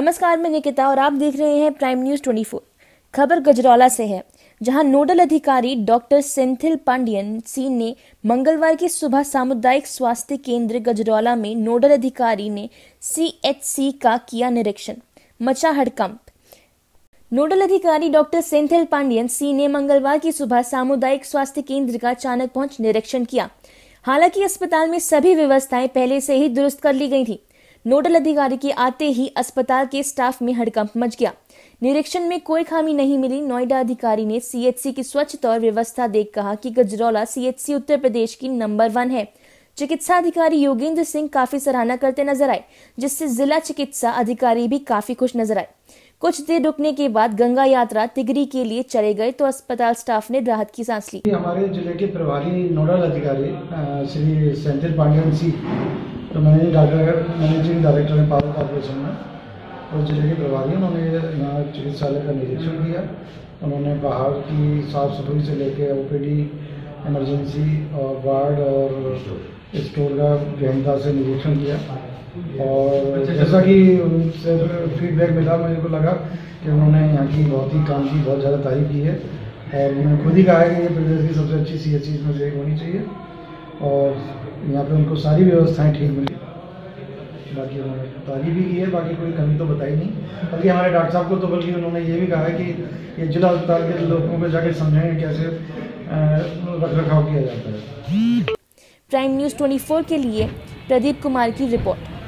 नमस्कार, मैं निकिता और आप देख रहे हैं प्राइम न्यूज़ 24 खबर गजरौला से है, जहाँ नोडल अधिकारी डॉक्टर सेंथिल पांडियन सी ने मंगलवार की सुबह सामुदायिक स्वास्थ्य केंद्र गजरौला में नोडल अधिकारी ने सीएचसी का किया निरीक्षण, मचा हड़कंप। नोडल अधिकारी डॉक्टर सेंथिल पांडियन सी ने मंगलवार की सुबह सामुदायिक स्वास्थ्य केंद्र का अचानक पहुँच निरीक्षण किया। हालाँकि अस्पताल में सभी व्यवस्थाएँ पहले से ही दुरुस्त कर ली गई थी। नोडल अधिकारी के आते ही अस्पताल के स्टाफ में हड़कंप मच गया। निरीक्षण में कोई खामी नहीं मिली। नोएडा अधिकारी ने सीएचसी की स्वच्छता और व्यवस्था देख कहा कि गजरौला सीएचसी उत्तर प्रदेश की नंबर वन है। चिकित्सा अधिकारी योगेंद्र सिंह काफ़ी सराहना करते नज़र आए, जिससे जिला चिकित्सा अधिकारी भी काफ़ी खुश नज़र आए। कुछ देर रुकने के बाद गंगा यात्रा तिगरी के लिए चले गए तो अस्पताल स्टाफ ने राहत की सांस ली। हमारे ज़िले के प्रभारी नोडल अधिकारी श्री सेंथिल सिंह तो मैनेजिंग डायरेक्टर मैनेजिंग डायरेक्टर हैं पावर कॉर्पोरेशन में और ज़िले के प्रभारी उन्होंने यहाँ चिकित्सालय का निरीक्षण किया। उन्होंने बाहर की साफ़ सफ़ाई से लेकर ओपीडी इमरजेंसी और वार्ड और स्टोर का गहनता से निरीक्षण किया। और जैसा कि उनसे फीडबैक मिला मुझे को लगा कि उन्होंने यहाँ की बहुत ही काम की बहुत ज़्यादा तारीफ़ की है। और उन्होंने खुद ही कहा है कि ये प्रदेश की सबसे अच्छी सी एच में से एक होनी चाहिए। और यहाँ पे उनको सारी व्यवस्थाएँ ठीक मिली। बाकी उन्होंने तारीफ़ भी की है, बाकी कोई कमी तो बताई नहीं। बल्कि हमारे डॉक्टर साहब को तो बल्कि उन्होंने ये भी कहा है कि ये जिला अस्पताल के लोगों को जाके समझाएँ कैसे रख रखाव किया जाता है। प्राइम न्यूज़ 24 के लिए प्रदीप कुमार की रिपोर्ट।